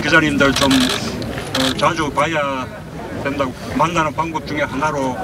그 기자님들 좀 어, 자주 봐야 된다고 만나는 방법 중에 하나로